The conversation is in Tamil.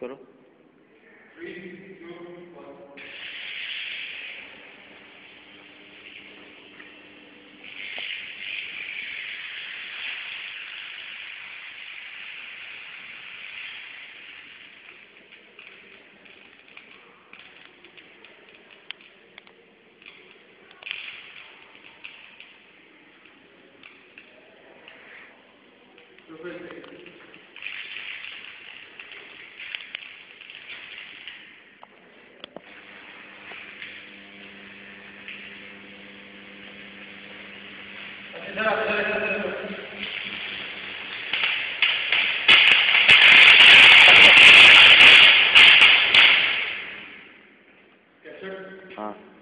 करो Yes, sir. Uh.